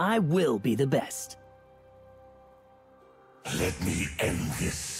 I will be the best. Let me end this.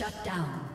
Shut down.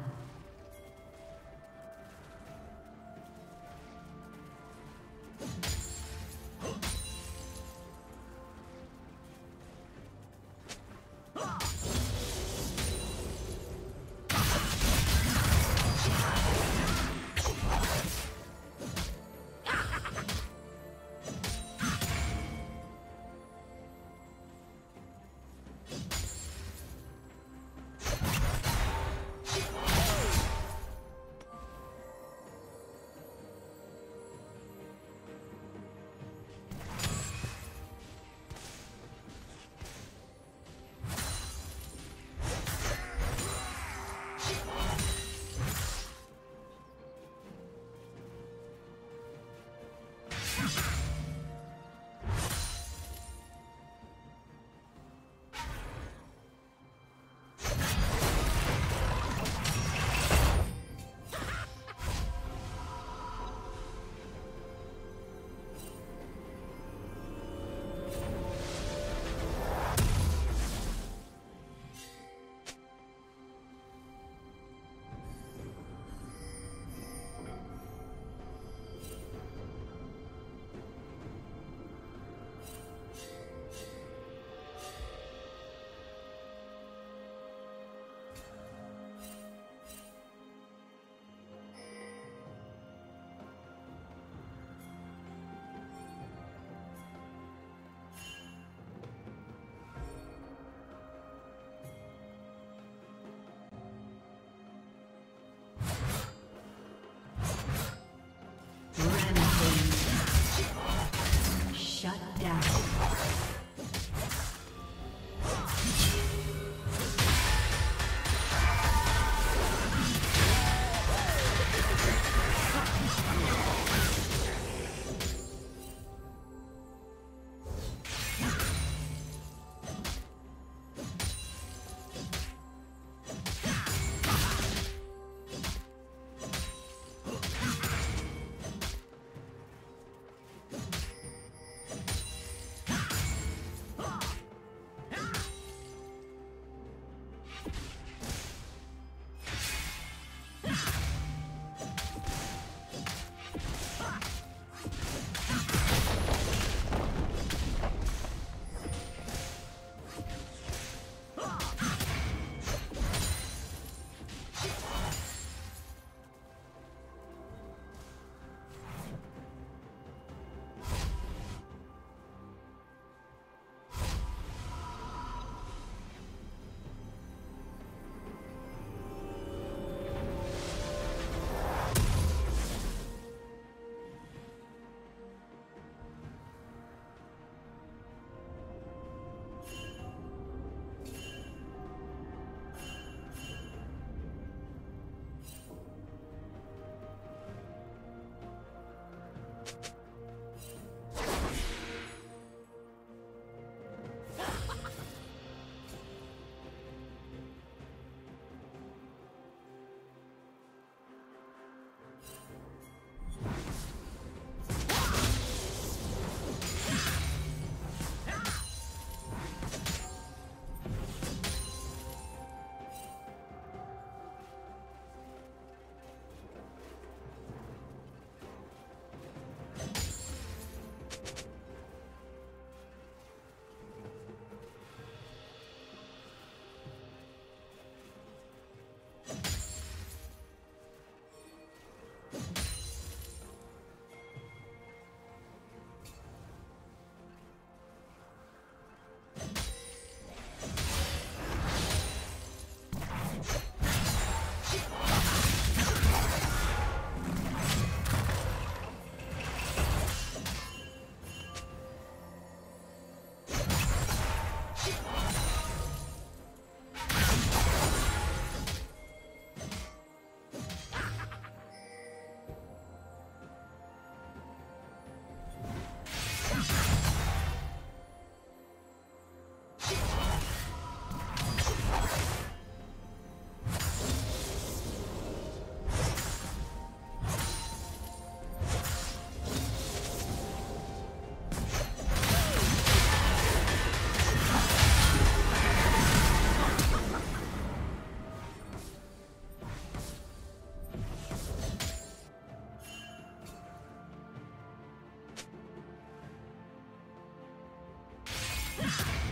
Yeah.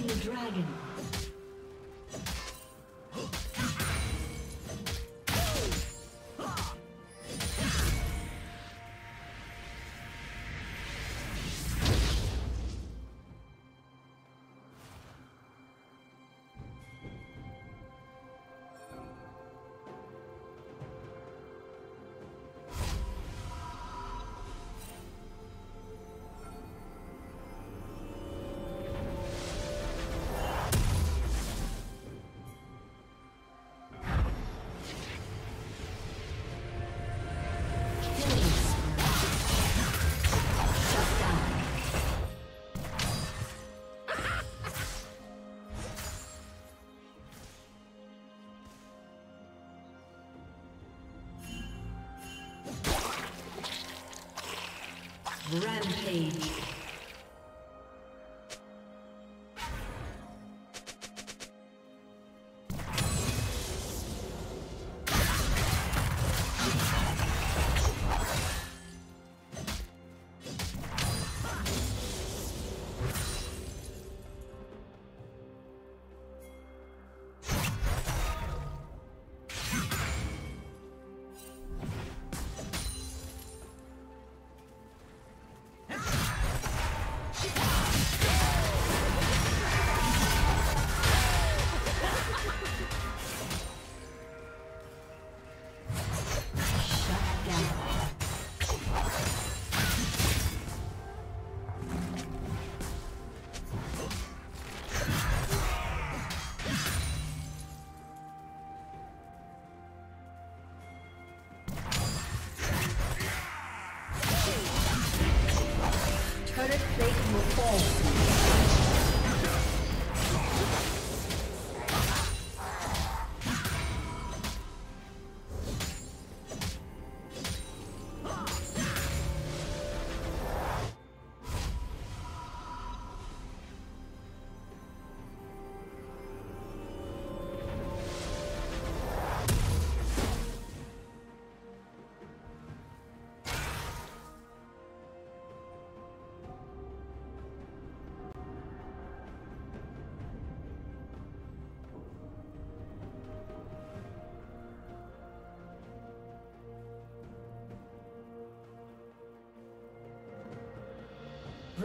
Slain the dragon. Rampage.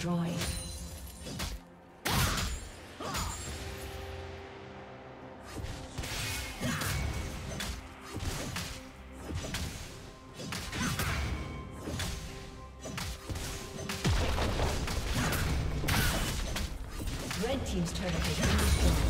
Destroyed. Red Team's turret has destroyed.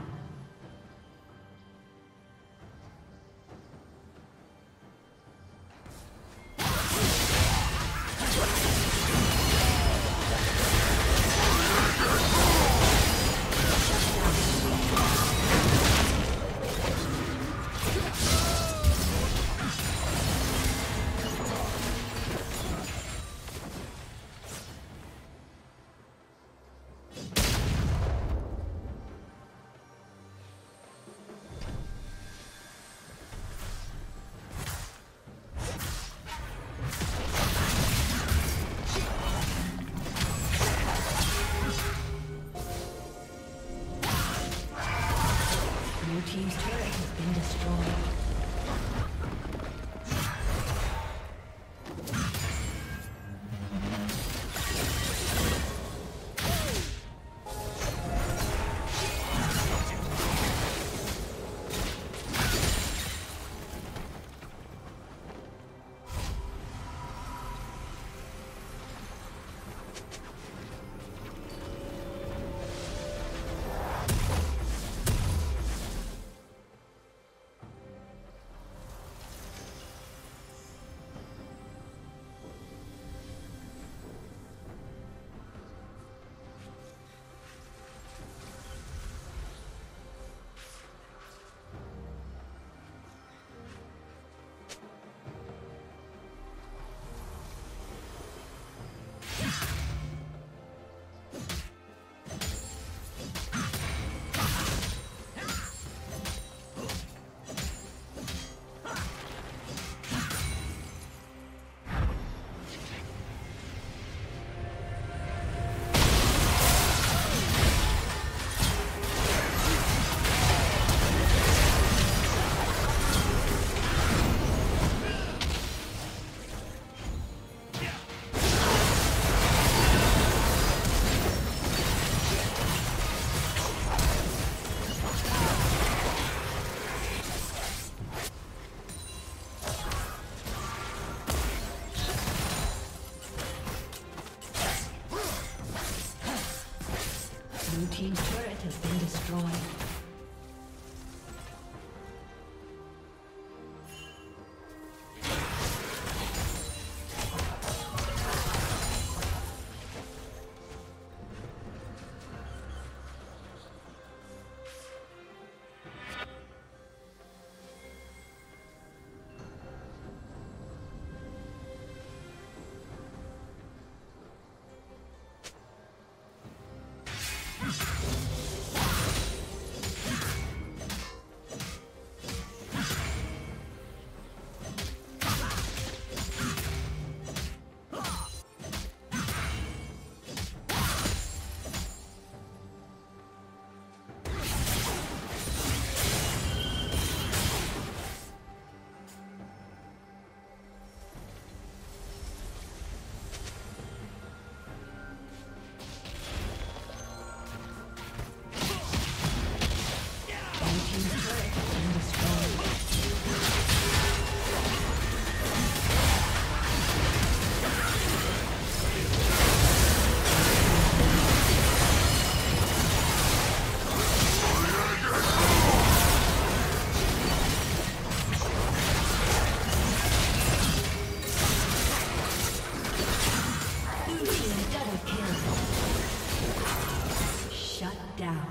down.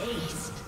Aced.